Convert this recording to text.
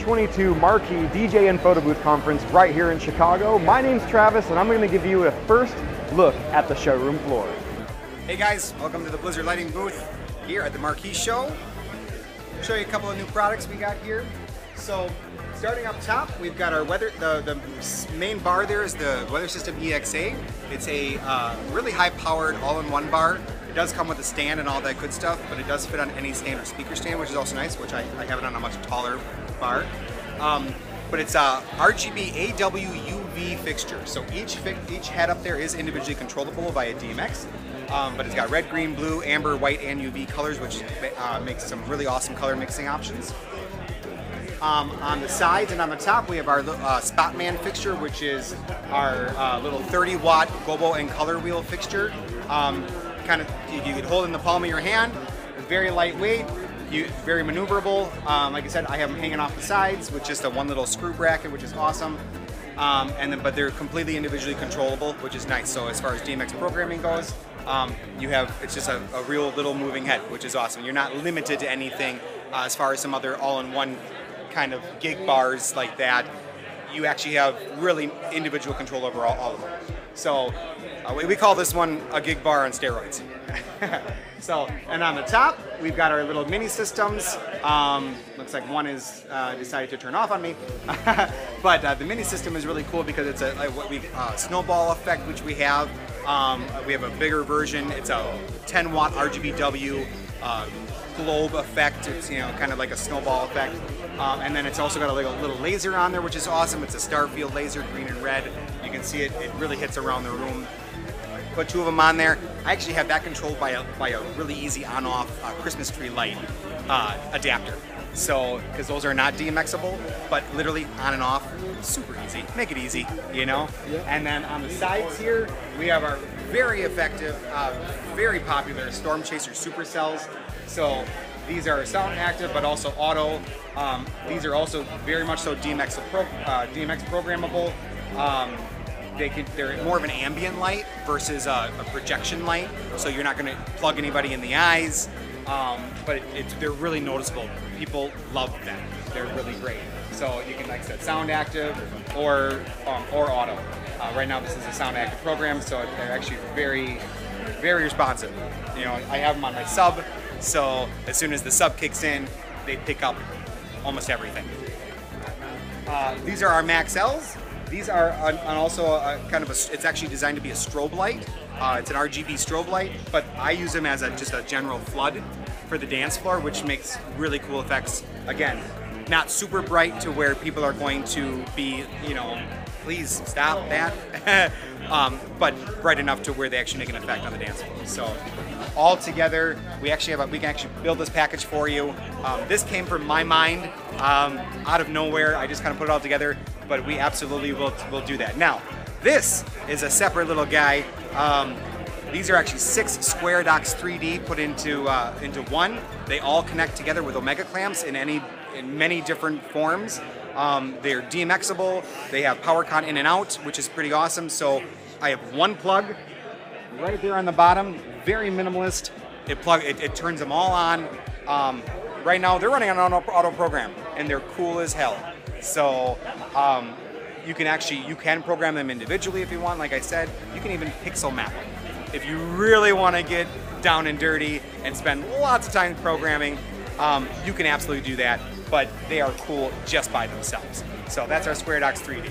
2022 Marquee DJ and Photo Booth Conference right here in Chicago. My name's Travis, and I'm going to give you a first look at the showroom floor. Hey guys, welcome to the Blizzard Lighting booth here at the Marquee Show. Show you a couple of new products we got here. So, starting up top, we've got our weather. The, the main bar there is the Weather System EXA. It's a uh, really high-powered, all-in-one bar. It does come with a stand and all that good stuff, but it does fit on any stand or speaker stand, which is also nice. Which I, I have it on a much taller bar. Um, but it's a RGB AW UV fixture. So each each head up there is individually controllable via DMX. Um, but it's got red, green, blue, amber, white, and UV colors, which uh, makes some really awesome color mixing options. Um, on the sides and on the top, we have our uh, Spotman fixture, which is our uh, little 30 watt gobo and color wheel fixture. Um, kind of, you, can hold in the palm of your hand. It's very lightweight, you, very maneuverable. Um, like I said, I have them hanging off the sides with just a one little screw bracket, which is awesome. Um, and then, but they're completely individually controllable, which is nice. So as far as DMX programming goes, um, you have it's just a, a, real little moving head, which is awesome. You're not limited to anything uh, as far as some other all-in-one kind of gig bars like that. You actually have really individual control over all, all of them. So uh, we, we call this one a gig bar on steroids. so, and on the top, we've got our little mini systems. Um, looks like one is uh, decided to turn off on me. but uh, the mini system is really cool because it's a, a what we uh, snowball effect, which we have. Um, we have a bigger version. It's a 10 watt RGBW uh, globe effect. It's you know kind of like a snowball effect. Um, and then it's also got a little, little laser on there, which is awesome. It's a Starfield laser, green and red. You can see it, it really hits around the room. Put two of them on there. I actually have that controlled by a, by a really easy on-off uh, Christmas tree light uh, adapter. So, because those are not DMXable, but literally on and off, super easy. Make it easy, you know? Yeah. And then on the sides here, we have our very effective, uh, very popular Storm Chaser Supercells. So these are sound active, but also auto. Um, these are also very much so DMX, pro, uh, DMX programmable. Um, they can, they're more of an ambient light versus a, a projection light, so you're not going to plug anybody in the eyes. Um, but it, they're really noticeable. People love them. They're really great. So you can, like I said, sound active or um, or auto. Uh, right now, this is a sound active program, so they're actually very, very responsive. You know, I have them on my sub, so as soon as the sub kicks in, they pick up almost everything. Uh, these are our Max Ls. These are on, on also a, kind of a, it's actually designed to be a strobe light. Uh, it's an RGB strobe light, but I use them as a, just a general flood for the dance floor, which makes really cool effects. Again, not super bright to where people are going to be, you know, please stop that. um, but bright enough to where they actually make an effect on the dance floor. So all together, we actually have a, we can actually build this package for you. Um, this came from my mind um, out of nowhere. I just kind of put it all together but we absolutely will, will do that. Now, this is a separate little guy. These are actually six Square Docks 3D put into uh, into one. They all connect together with Omega clamps in any in many different forms. Um, they're DMXable. They have PowerCon in and out, which is pretty awesome. So I have one plug right there on the bottom, very minimalist. It plug it, it turns them all on. Um, right now they're running on an auto program and they're cool as hell. So um, you can actually you can program them individually if you want. Like I said, you can even pixel map them if you really want to get down and dirty and spend lots of time programming, um, you can absolutely do that, but they are cool just by themselves. So that's our Square Docs 3D.